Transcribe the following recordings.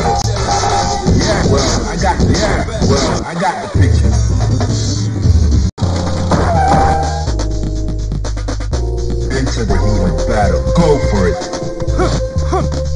well, yeah, well, I got the, yeah, well, I got the picture. Into the heat of battle, go for it. Huh, huh.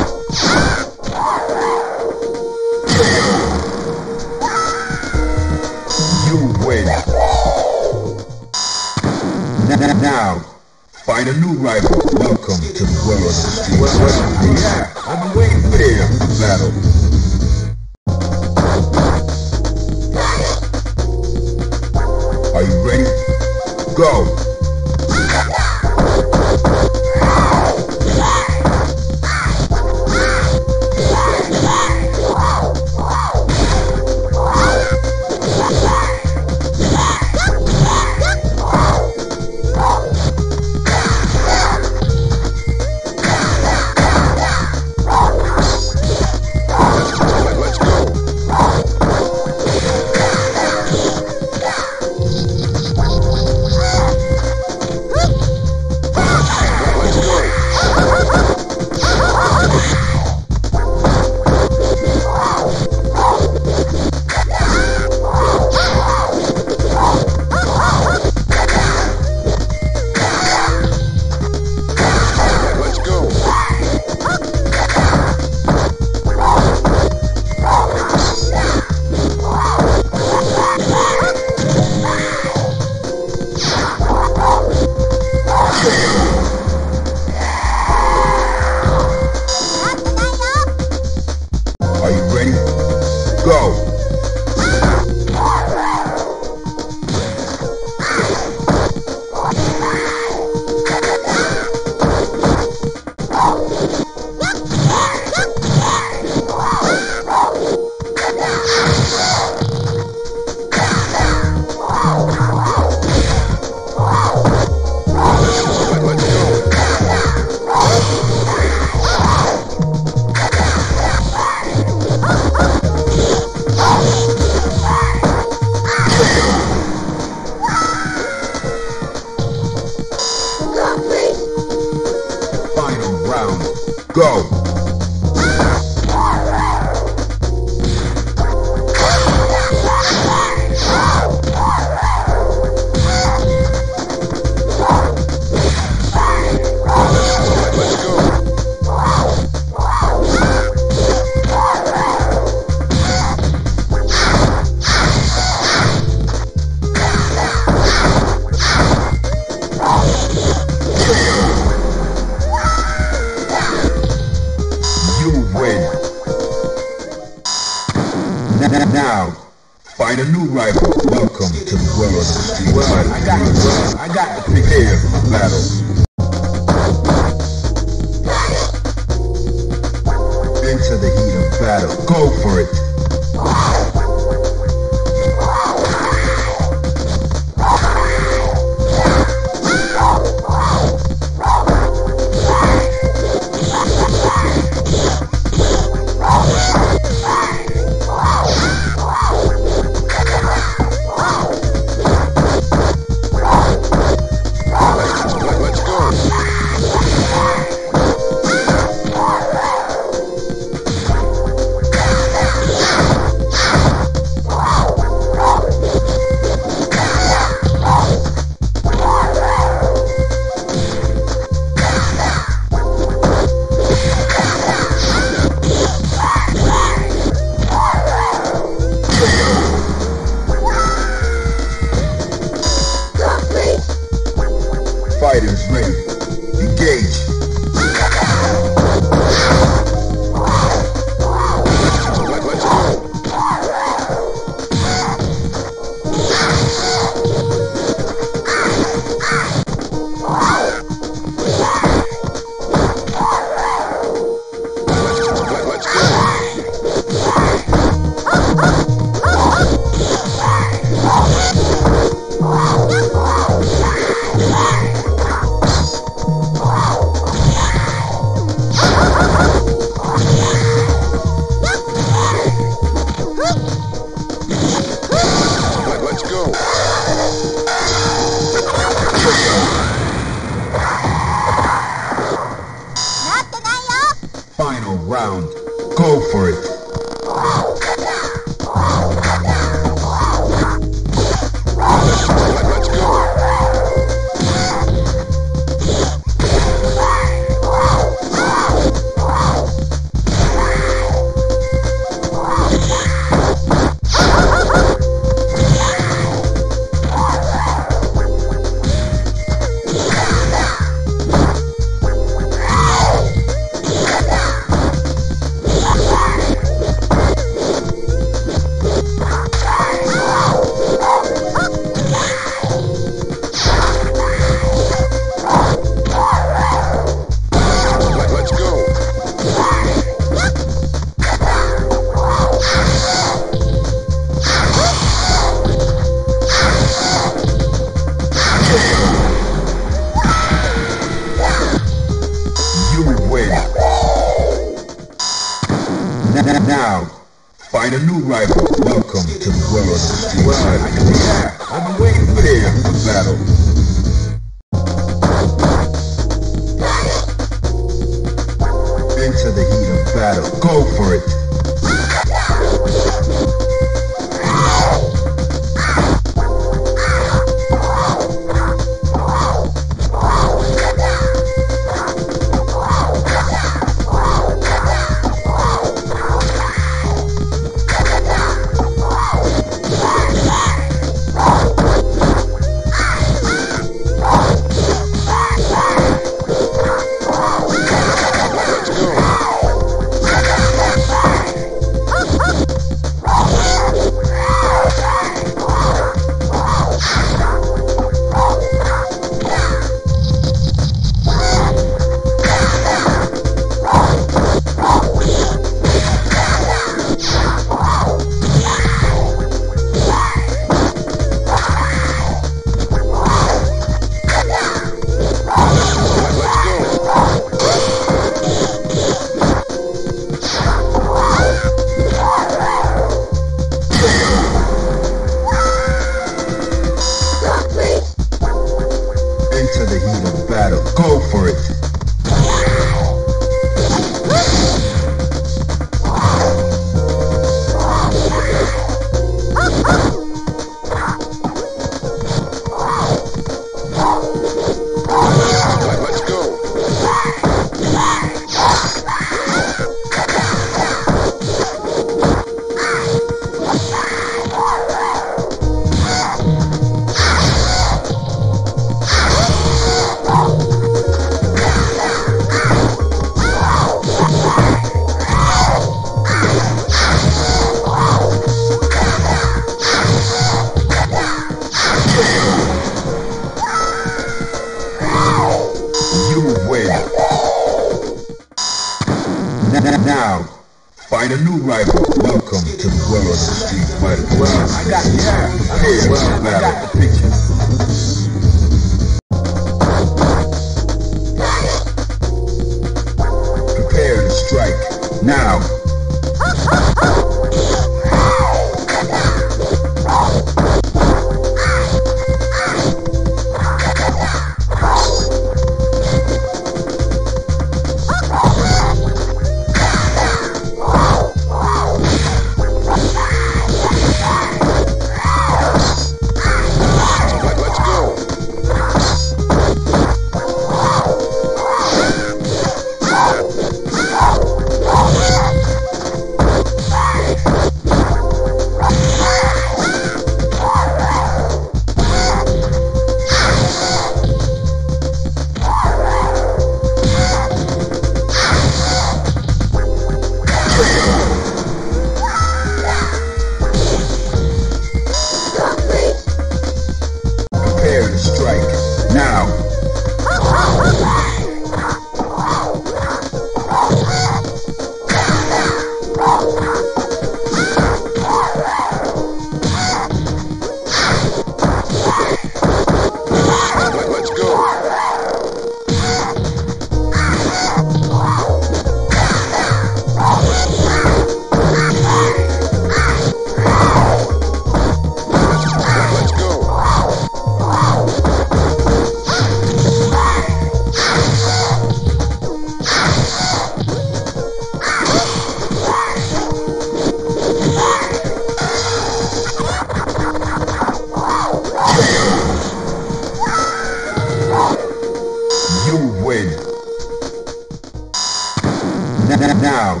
Now,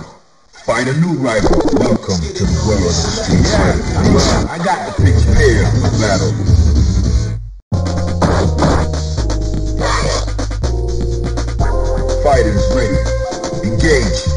find a new rival. Welcome to the world of street fighter. Well, I got the picture. Prepare for battle. Fighters ready. Engage.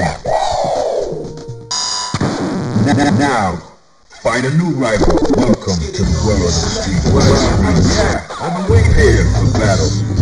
N- Now, find a new rival. Welcome to the world of the street I've been waiting. Prepare for battle.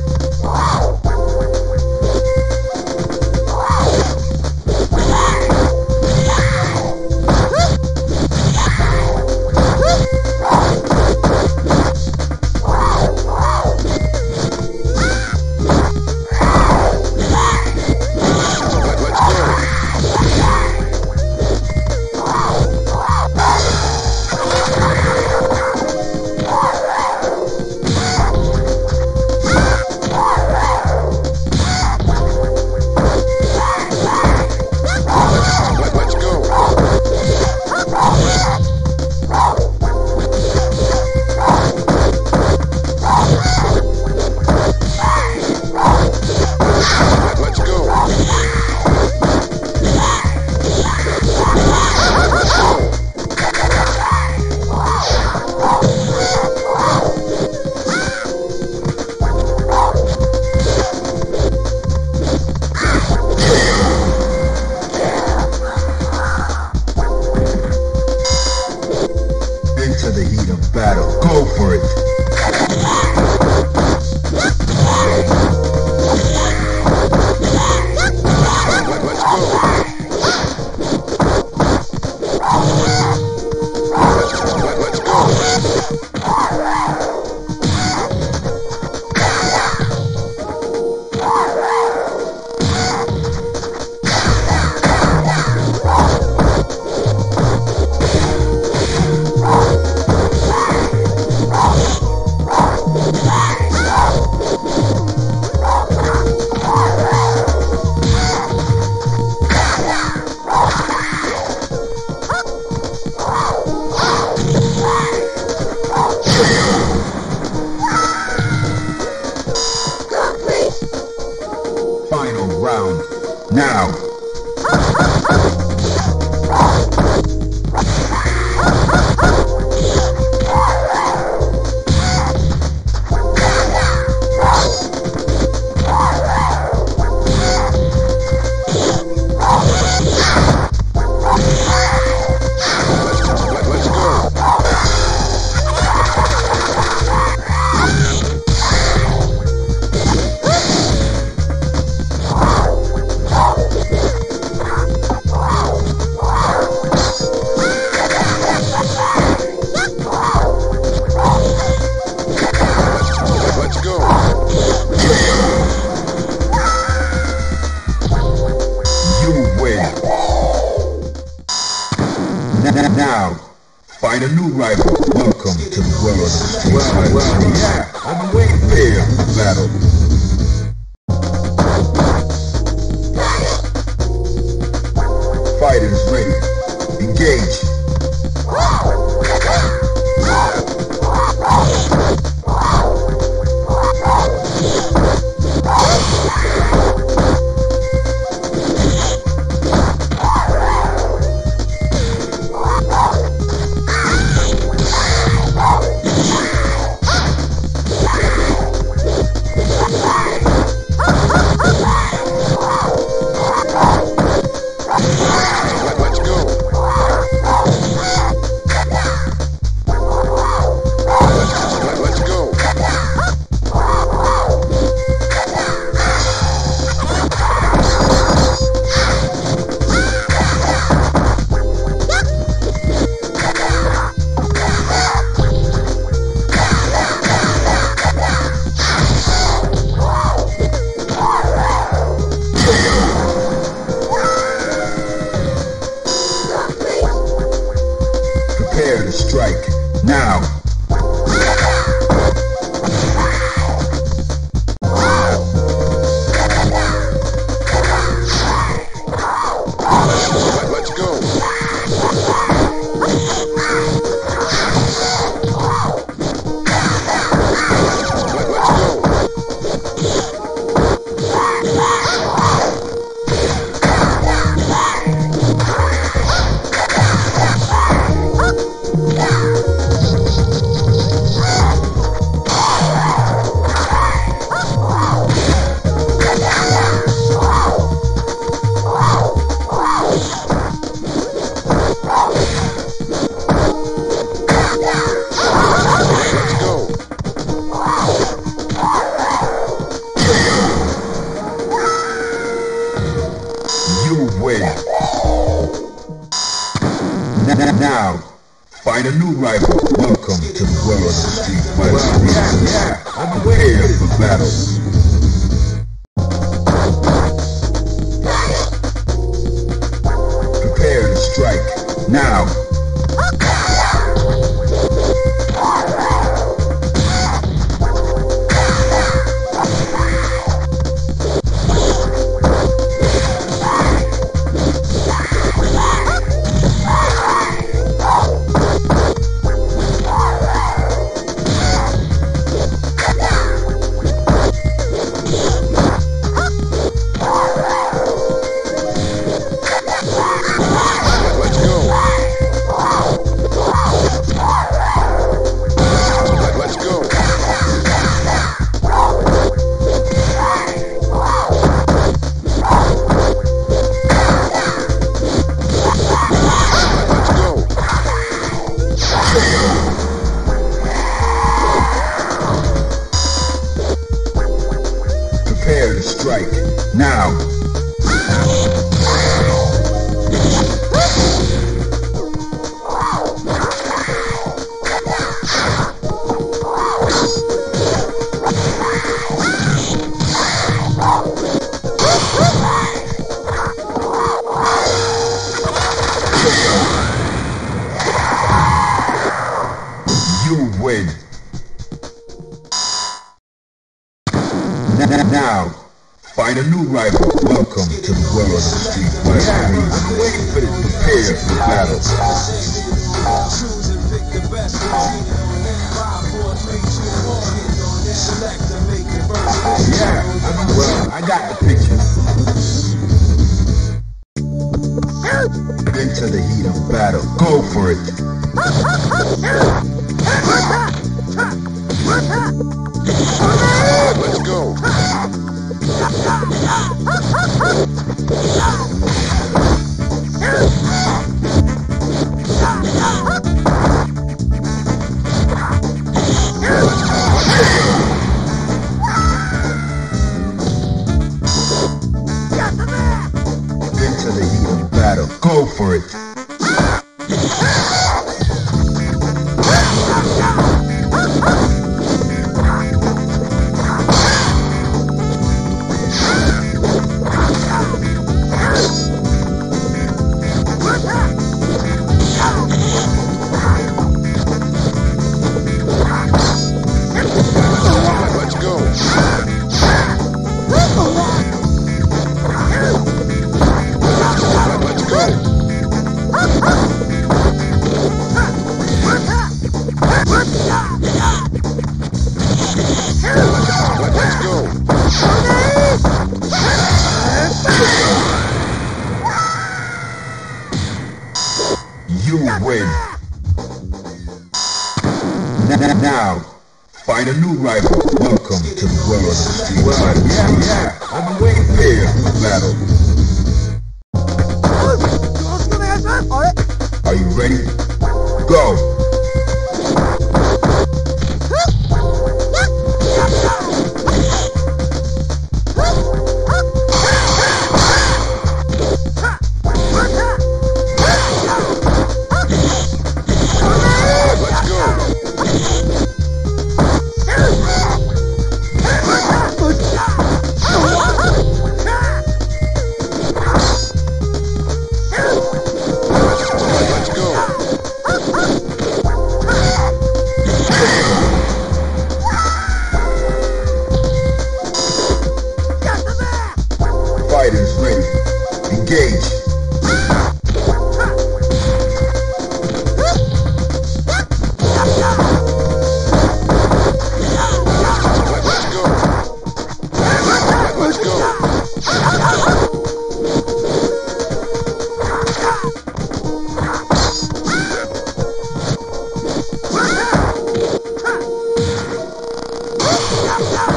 Fire!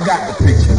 I got the picture.